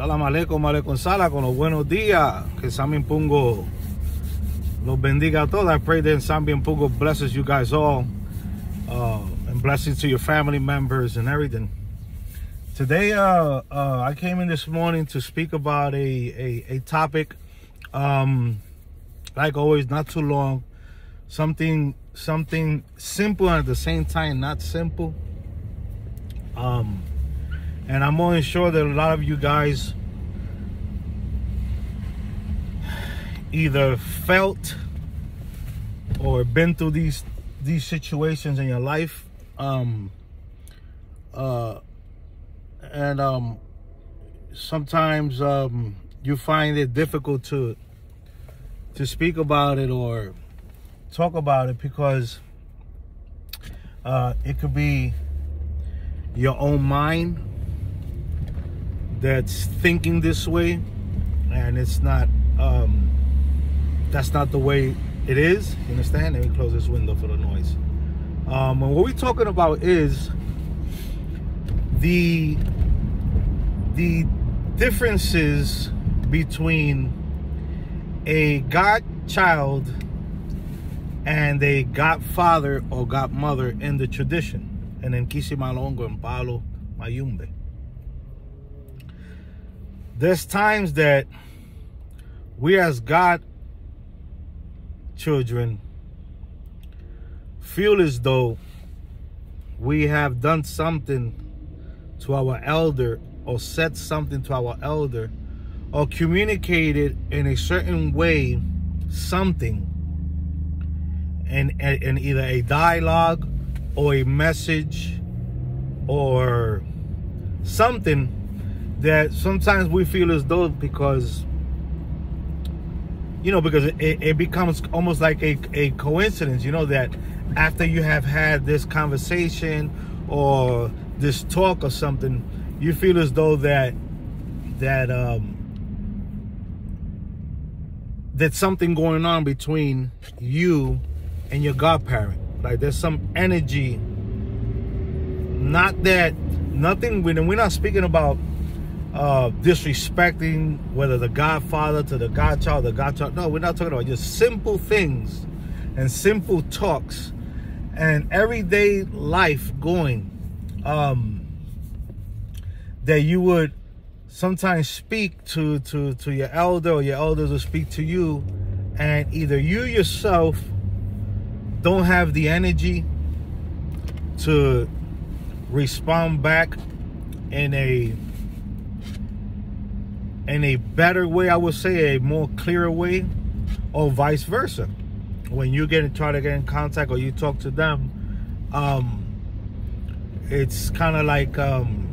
Salam aleikum, aleikum sala con los buenos días. Que San Pungo los bendiga a todos. I pray that San Pungo blesses you guys all. Uh, and blessings to your family members and everything. Today, uh, uh, I came in this morning to speak about a, a, a topic, um, like always, not too long. Something, something simple and at the same time not simple. Um, and I'm only sure that a lot of you guys either felt or been through these these situations in your life. Um uh and um sometimes um you find it difficult to to speak about it or talk about it because uh it could be your own mind that's thinking this way and it's not um that's not the way it is you understand? Let me close this window for the noise. Um and what we're talking about is the the differences between a godchild and a godfather or godmother in the tradition. And then Nkisi Malongo and Palo Mayumbe. There's times that we as God children feel as though we have done something to our elder or said something to our elder or communicated in a certain way something. In, in either a dialogue or a message or something that sometimes we feel as though because you know because it, it becomes almost like a, a coincidence you know that after you have had this conversation or this talk or something you feel as though that that um that something going on between you and your godparent. Like there's some energy not that nothing we're not speaking about uh disrespecting whether the godfather to the godchild the godchild no we're not talking about just simple things and simple talks and everyday life going um that you would sometimes speak to to to your elder or your elders will speak to you and either you yourself don't have the energy to respond back in a in a better way i would say a more clearer way or vice versa. When you get try to get in contact or you talk to them um it's kind of like um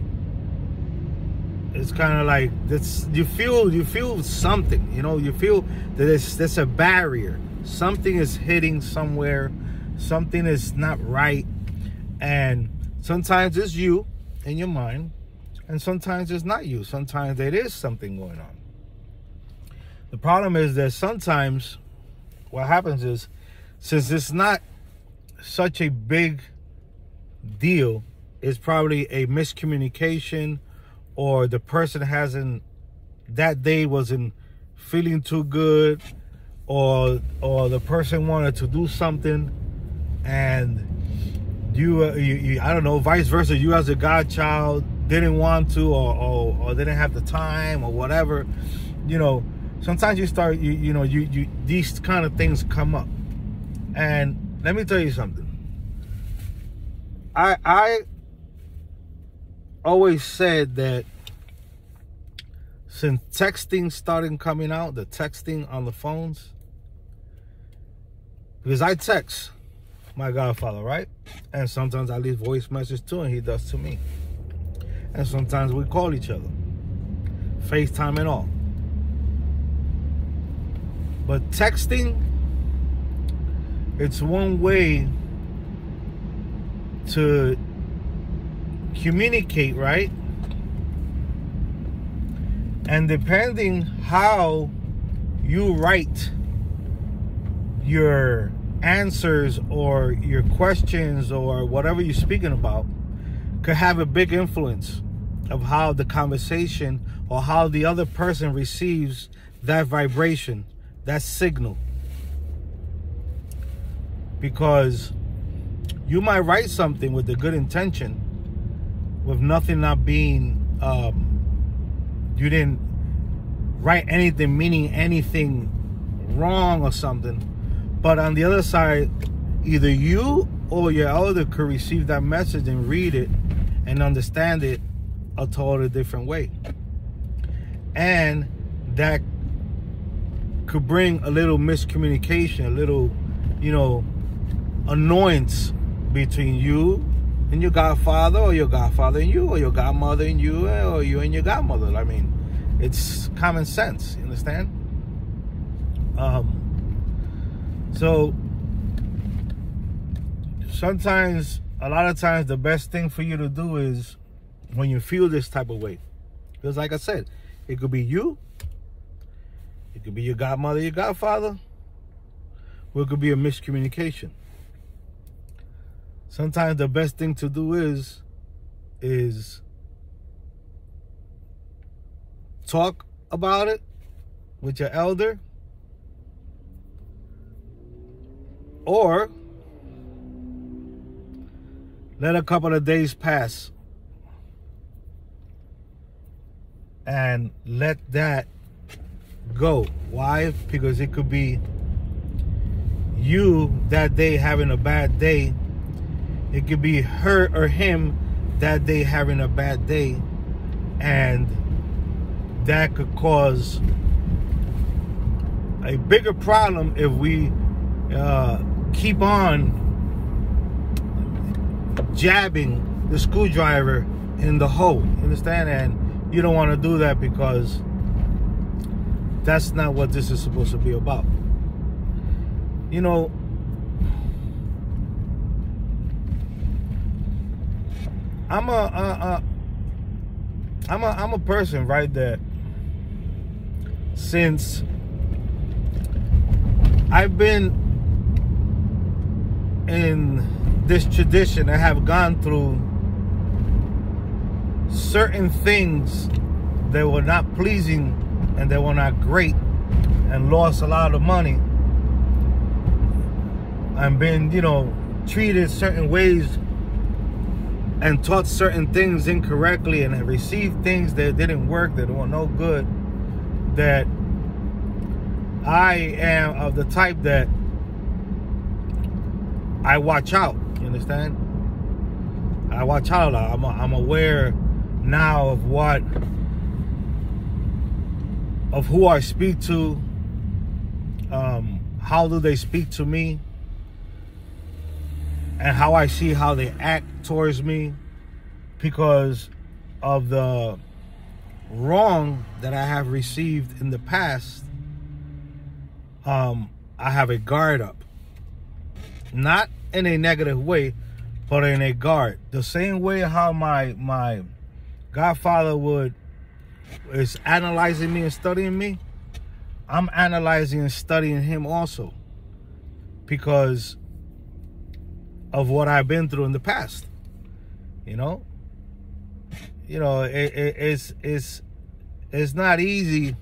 it's kind of like this you feel you feel something you know? You feel that there's there's a barrier. Something is hitting somewhere. Something is not right. And sometimes it's you in your mind and sometimes it's not you sometimes there is something going on the problem is that sometimes what happens is since it's not such a big deal it's probably a miscommunication or the person hasn't that day wasn't feeling too good or or the person wanted to do something and you, uh, you, you, I don't know, vice versa. You as a godchild didn't want to, or, or, or didn't have the time, or whatever. You know, sometimes you start, you, you know, you, you, these kind of things come up. And let me tell you something. I, I always said that since texting started coming out, the texting on the phones, because I text my godfather, right? And sometimes I leave voice message to him, he does to me. And sometimes we call each other, FaceTime and all. But texting, it's one way to communicate, right? And depending how you write your answers or your questions or whatever you're speaking about could have a big influence of how the conversation or how the other person receives that vibration, that signal. Because you might write something with a good intention, with nothing not being, um, you didn't write anything meaning anything wrong or something. But on the other side, either you or your elder could receive that message and read it and understand it a totally different way. And that could bring a little miscommunication, a little, you know, annoyance between you and your godfather, or your godfather and you, or your godmother and you, or you and your godmother. I mean, it's common sense. You understand? Um, so sometimes, a lot of times, the best thing for you to do is when you feel this type of way. Because, like I said, it could be you, it could be your godmother, your godfather, or it could be a miscommunication. Sometimes the best thing to do is is talk about it with your elder or let a couple of days pass and let that go. Why? Because it could be you that day having a bad day. It could be her or him that day having a bad day. And that could cause a bigger problem if we uh, keep on jabbing the screwdriver in the hole. Understand? And you don't want to do that because that's not what this is supposed to be about. You know, I'm a, I'm a I'm a person right that since I've been in this tradition, I have gone through certain things that were not pleasing and that were not great and lost a lot of money and been, you know, treated certain ways and taught certain things incorrectly and received things that didn't work, that were no good, that I am of the type that I watch out. You understand? I watch out. I'm, I'm aware now of what, of who I speak to. Um, how do they speak to me? And how I see how they act towards me because of the wrong that I have received in the past. Um, I have a guard up. Not in a negative way, but in a guard. The same way how my my godfather would is analyzing me and studying me, I'm analyzing and studying him also because of what I've been through in the past. You know, you know, it, it, it's it's it's not easy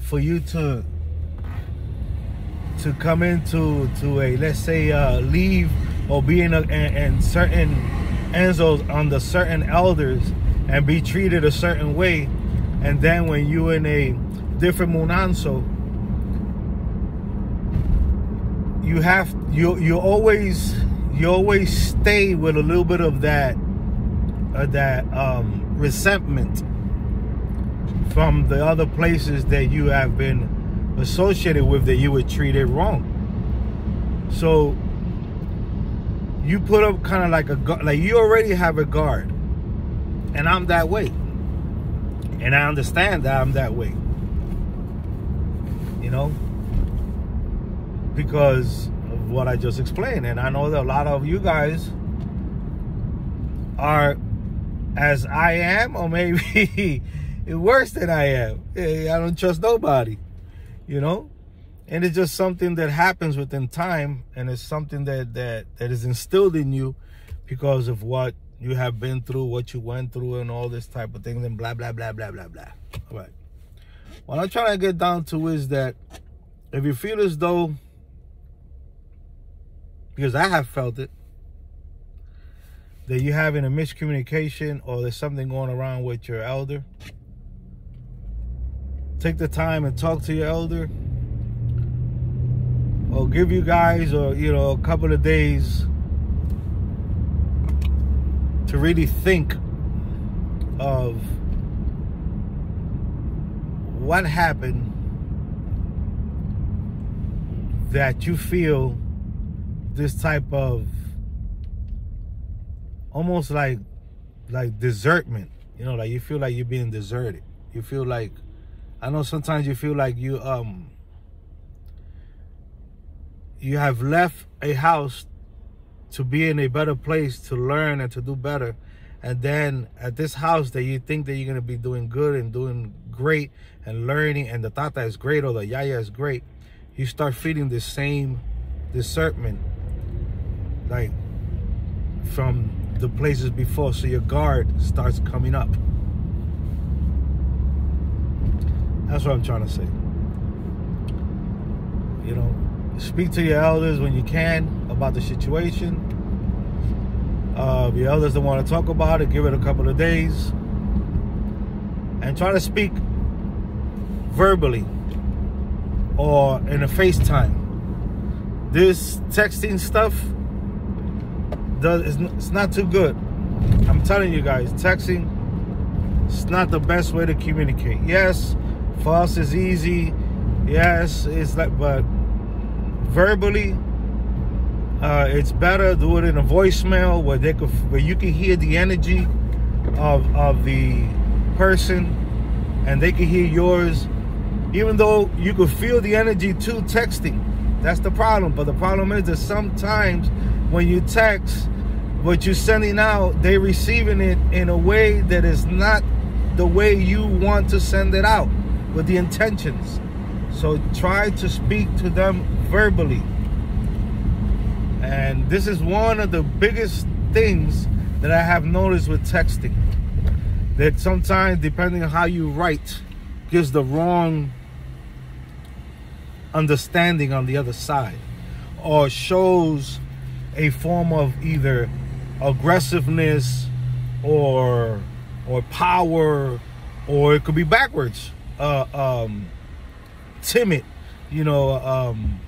for you to to come into to a let's say uh, leave or be in, a, and, in certain enzos under certain elders and be treated a certain way, and then when you in a different munanso, you have you you always you always stay with a little bit of that uh, that um, resentment from the other places that you have been associated with that you were treated wrong. So you put up kind of like a like you already have a guard, and I'm that way, and I understand that I'm that way. You know, because of what I just explained, and I know that a lot of you guys are as I am, or maybe worse than I am. Eh, I don't trust nobody. You know and it's just something that happens within time and it's something that that that is instilled in you because of what you have been through, what you went through, and all this type of things, and blah blah blah blah blah blah. All right. What I'm trying to get down to is that if you feel as though, because I have felt it, that you're having a miscommunication or there's something going around with your elder, take the time and talk to your elder or give you guys or you know a couple of days to really think of what happened that you feel this type of almost like like desertment you know like you feel like you're being deserted. You feel like i know sometimes you feel like you um you have left a house to be in a better place to learn and to do better. And then at this house that you think that you're going to be doing good and doing great and learning and the tata is great or the yaya is great you start feeling the same discernment like from the places before. So your guard starts coming up. That's what i'm trying to say. You know speak to your elders when you can about the situation. Uh, if your elders don't want to talk about it, give it a couple of days. And try to speak verbally or in a FaceTime. This texting stuff does it's not too good. I'm telling you guys, texting it's not the best way to communicate. Yes, for us it's easy. Yes, it's like but verbally. Uh, it's better do it in a voicemail where they could where you can hear the energy of of the person and they can hear yours even though you could feel the energy too texting that's the problem but the problem is that sometimes when you text what you're sending out they receiving it in a way that is not the way you want to send it out with the intentions so try to speak to them verbally. And this is one of the biggest things that I have noticed with texting. That sometimes, depending on how you write, gives the wrong understanding on the other side. Or shows a form of either aggressiveness or or power or it could be backwards. Uh, um, timid, you know, um,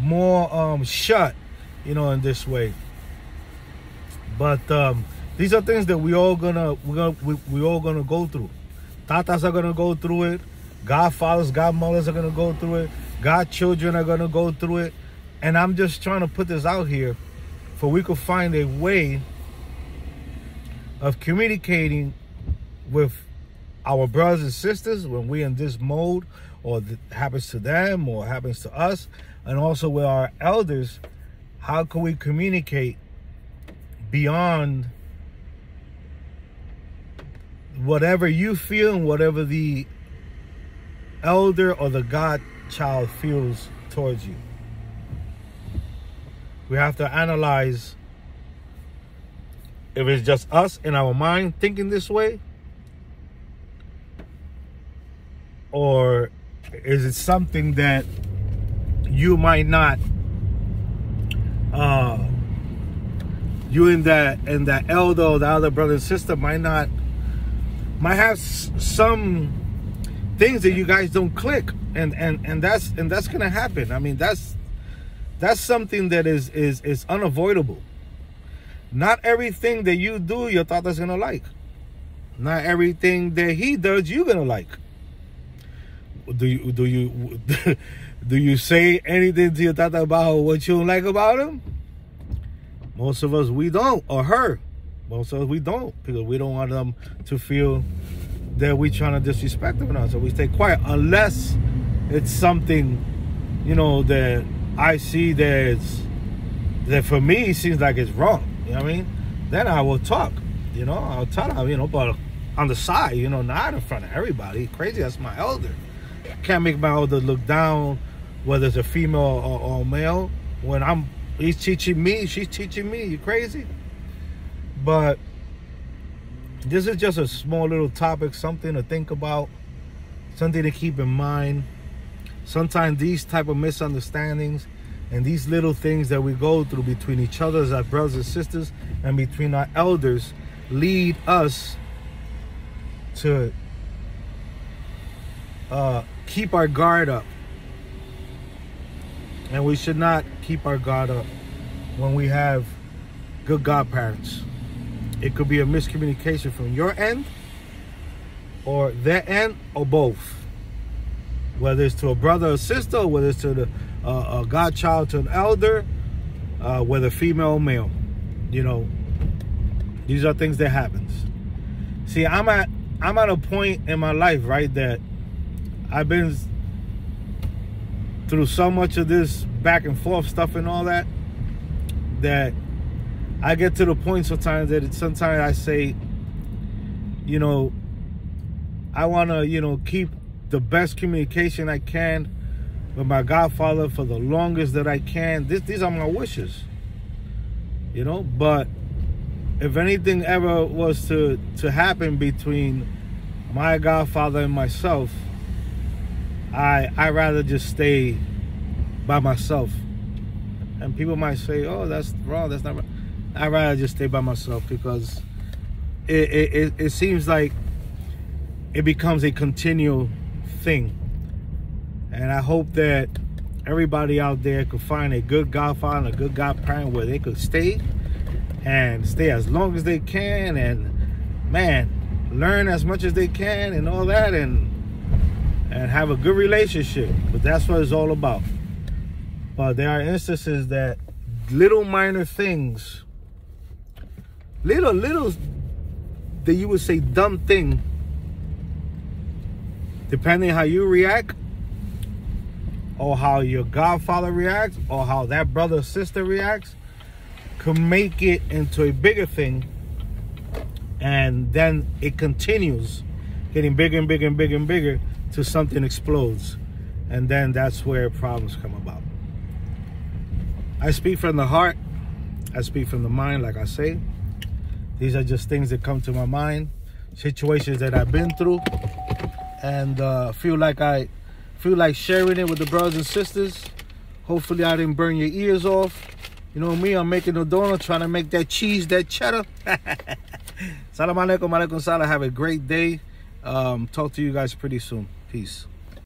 more um, shut, you know, in this way. But um, these are things that we all gonna we're gonna we, we all gonna go through. Tatas are gonna go through it. Godfathers, godmothers are gonna go through it. Godchildren are gonna go through it. And I'm just trying to put this out here for we could find a way of communicating with our brothers and sisters when we're in this mode or happens to them or happens to us and also with our elders how can we communicate beyond whatever you feel and whatever the elder or the godchild feels towards you? We have to analyze if it's just us in our mind thinking this way or is it something that you might not uh you and that and that elder the other brother and sister might not might have some things that you guys don't click. And and and that's and that's gonna happen. I mean that's that's something that is is is unavoidable. Not everything that you do your father's gonna like. Not everything that he does you're gonna like. Do you do you do you say anything to your tata about what you don't like about him? Most of us we don't, or her. Most of us we don't because we don't want them to feel that we're trying to disrespect them or not. So we stay quiet unless it's something, you know, that I see that's that for me seems like it's wrong. You know what I mean? Then I will talk. You know, I'll tell her, you know, but on the side, you know, not in front of everybody. Crazy, that's my elder can't make my elder look down, whether it's a female or, or male. When I'm, he's teaching me, she's teaching me. You crazy? But this is just a small little topic, something to think about, something to keep in mind. Sometimes these type of misunderstandings and these little things that we go through between each other as our brothers and sisters and between our elders lead us to uh, keep our guard up. And we should not keep our guard up when we have good godparents. It could be a miscommunication from your end or their end or both. Whether it's to a brother or sister, whether it's to the uh, a godchild to an elder, uh, whether female or male. You know, these are things that happens. See, I'm at I'm at a point in my life, right, that I've been through so much of this back and forth stuff and all that that I get to the point sometimes that it, sometimes I say, you know, I want to, you know, keep the best communication I can with my godfather for the longest that I can. This, these are my wishes, you know. But if anything ever was to to happen between my godfather and myself, I I rather just stay by myself. And people might say, "Oh, that's wrong. That's not." Right. I'd rather just stay by myself because it it, it, it seems like it becomes a continual thing. And I hope that everybody out there could find a good godfather and a good godparent where they could stay and stay as long as they can and man learn as much as they can and all that and and have a good relationship. But that's what it's all about. But there are instances that little minor things little little that you would say dumb thing depending how you react or how your godfather reacts or how that brother or sister reacts could make it into a bigger thing. And then it continues getting bigger and bigger and bigger and bigger till something explodes. And then that's where problems come about. I speak from the heart. I speak from the mind like i say. These are just things that come to my mind situations that i've been through. And uh, feel like i feel like sharing it with the brothers and sisters. Hopefully i didn't burn your ears off. You know me i'm making a donut trying to make that cheese that cheddar. Salam alaikum, alaikum salam. Have a great day. Um, talk to you guys pretty soon. Peace.